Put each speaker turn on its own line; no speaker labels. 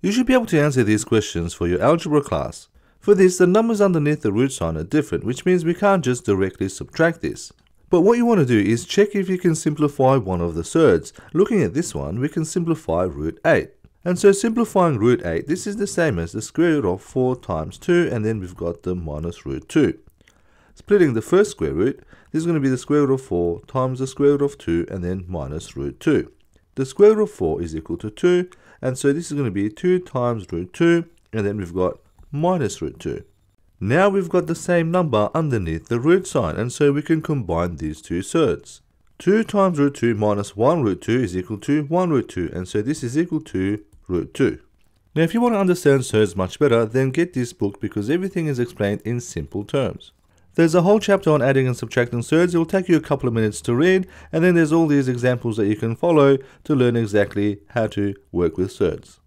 You should be able to answer these questions for your algebra class. For this, the numbers underneath the root sign are different, which means we can't just directly subtract this. But what you want to do is check if you can simplify one of the surds. Looking at this one, we can simplify root 8. And so simplifying root 8, this is the same as the square root of 4 times 2, and then we've got the minus root 2. Splitting the first square root, this is going to be the square root of 4 times the square root of 2, and then minus root 2. The square root of 4 is equal to 2, and so this is going to be 2 times root 2, and then we've got minus root 2. Now we've got the same number underneath the root sign, and so we can combine these two surds. 2 times root 2 minus 1 root 2 is equal to 1 root 2, and so this is equal to root 2. Now if you want to understand surds much better, then get this book because everything is explained in simple terms. There's a whole chapter on adding and subtracting surds, it will take you a couple of minutes to read, and then there's all these examples that you can follow to learn exactly how to work with surds.